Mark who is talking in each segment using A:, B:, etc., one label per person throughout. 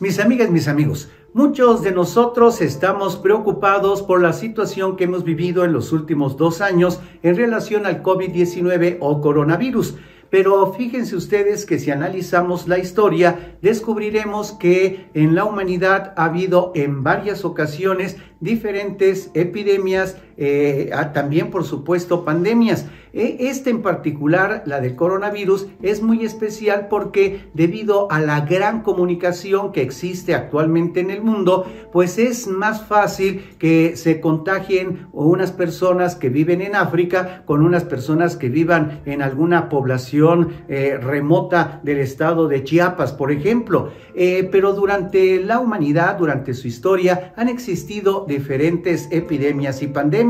A: Mis amigas, mis amigos, muchos de nosotros estamos preocupados por la situación que hemos vivido en los últimos dos años en relación al COVID-19 o coronavirus. Pero fíjense ustedes que si analizamos la historia, descubriremos que en la humanidad ha habido en varias ocasiones diferentes epidemias, eh, también por supuesto pandemias. E, este en particular, la del coronavirus, es muy especial porque debido a la gran comunicación que existe actualmente en el mundo, pues es más fácil que se contagien unas personas que viven en África con unas personas que vivan en alguna población eh, remota del estado de Chiapas, por ejemplo. Eh, pero durante la humanidad, durante su historia, han existido diferentes epidemias y pandemias.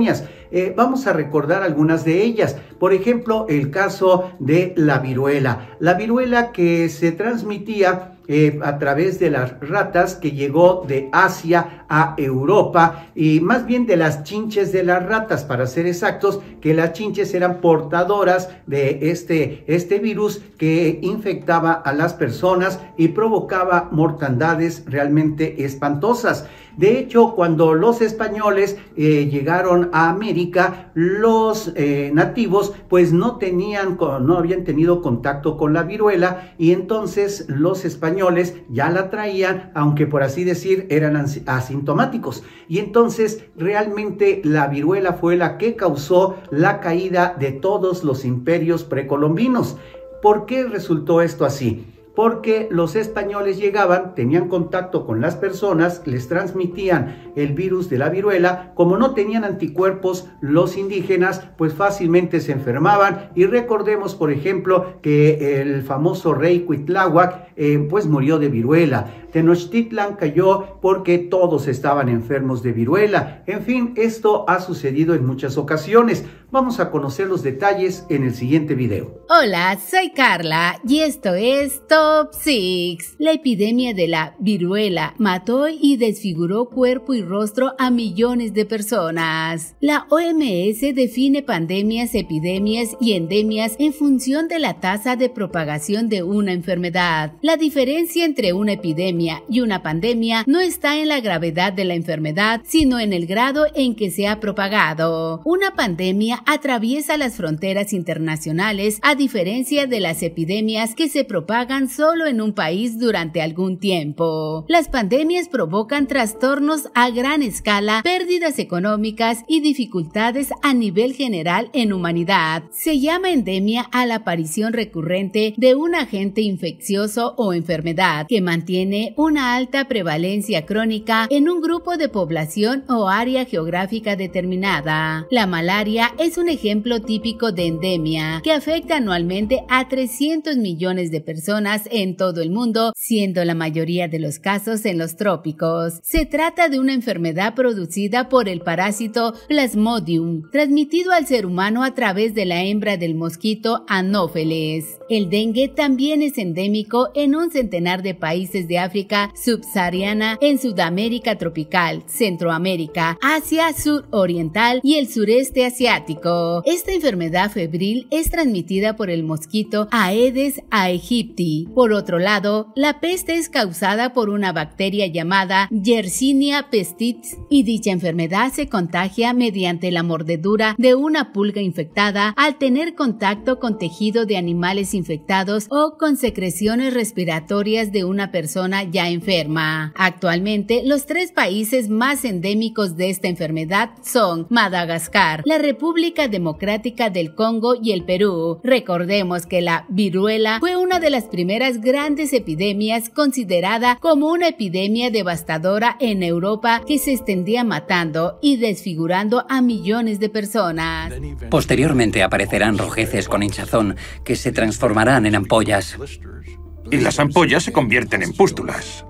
A: Eh, vamos a recordar algunas de ellas. Por ejemplo, el caso de la viruela. La viruela que se transmitía eh, a través de las ratas que llegó de Asia a Europa y más bien de las chinches de las ratas, para ser exactos, que las chinches eran portadoras de este, este virus que infectaba a las personas y provocaba mortandades realmente espantosas. De hecho, cuando los españoles eh, llegaron a América, los eh, nativos pues no tenían, no habían tenido contacto con la viruela y entonces los españoles ya la traían, aunque por así decir eran asintomáticos. Y entonces realmente la viruela fue la que causó la caída de todos los imperios precolombinos. ¿Por qué resultó esto así? Porque los españoles llegaban, tenían contacto con las personas, les transmitían el virus de la viruela, como no tenían anticuerpos los indígenas, pues fácilmente se enfermaban y recordemos, por ejemplo, que el famoso rey Cuitláhuac eh, pues murió de viruela. Tenochtitlan cayó porque todos estaban enfermos de viruela. En fin, esto ha sucedido en muchas ocasiones. Vamos a conocer los detalles en el siguiente video.
B: Hola, soy Carla y esto es Top 6. La epidemia de la viruela mató y desfiguró cuerpo y rostro a millones de personas. La OMS define pandemias, epidemias y endemias en función de la tasa de propagación de una enfermedad. La diferencia entre una epidemia y una pandemia no está en la gravedad de la enfermedad, sino en el grado en que se ha propagado. Una pandemia atraviesa las fronteras internacionales a diferencia de las epidemias que se propagan solo en un país durante algún tiempo. Las pandemias provocan trastornos a gran escala, pérdidas económicas y dificultades a nivel general en humanidad. Se llama endemia a la aparición recurrente de un agente infeccioso o enfermedad que mantiene una alta prevalencia crónica en un grupo de población o área geográfica determinada. La malaria es un ejemplo típico de endemia que afecta anualmente a 300 millones de personas en todo el mundo, siendo la mayoría de los casos en los trópicos. Se trata de una enfermedad producida por el parásito Plasmodium, transmitido al ser humano a través de la hembra del mosquito Anopheles. El dengue también es endémico en en un centenar de países de África subsahariana, en Sudamérica tropical, Centroamérica, Asia suroriental y el sureste asiático. Esta enfermedad febril es transmitida por el mosquito Aedes aegypti. Por otro lado, la peste es causada por una bacteria llamada Yersinia pestis y dicha enfermedad se contagia mediante la mordedura de una pulga infectada al tener contacto con tejido de animales infectados o con secreciones respiratorias de una persona ya enferma. Actualmente, los tres países más endémicos de esta enfermedad son Madagascar, la República Democrática del Congo y el Perú. Recordemos que la viruela fue una de las primeras grandes epidemias considerada como una epidemia devastadora en Europa que se extendía matando y desfigurando a millones de personas.
C: Posteriormente aparecerán rojeces con hinchazón que se transformarán en ampollas
D: y las ampollas se convierten en pústulas.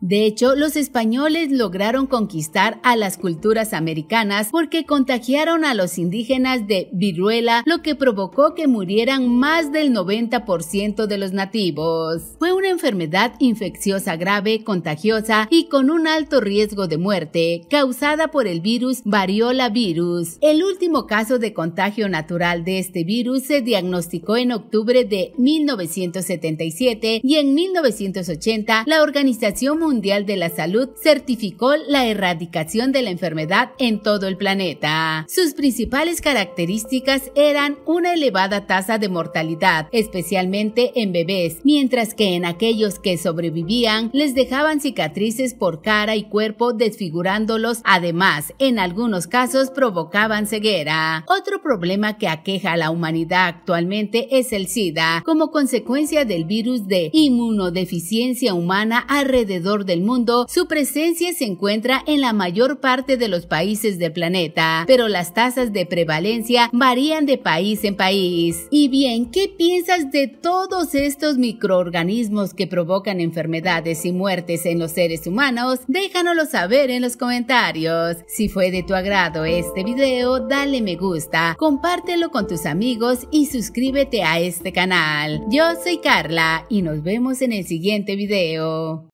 B: De hecho, los españoles lograron conquistar a las culturas americanas porque contagiaron a los indígenas de viruela, lo que provocó que murieran más del 90% de los nativos. Fue una enfermedad infecciosa grave, contagiosa y con un alto riesgo de muerte, causada por el virus variola virus. El último caso de contagio natural de este virus se diagnosticó en octubre de 1977 y en 1980 la Organización Mundial de la Salud certificó la erradicación de la enfermedad en todo el planeta. Sus principales características eran una elevada tasa de mortalidad, especialmente en bebés, mientras que en aquellos que sobrevivían les dejaban cicatrices por cara y cuerpo desfigurándolos, además, en algunos casos provocaban ceguera. Otro problema que aqueja a la humanidad actualmente es el SIDA, como consecuencia del virus de inmunodeficiencia humana alrededor del mundo, su presencia se encuentra en la mayor parte de los países del planeta, pero las tasas de prevalencia varían de país en país. Y bien, ¿qué piensas de todos estos microorganismos que provocan enfermedades y muertes en los seres humanos? Déjanoslo saber en los comentarios. Si fue de tu agrado este video, dale me gusta, compártelo con tus amigos y suscríbete a este canal. Yo soy Carla y nos vemos en el siguiente video. So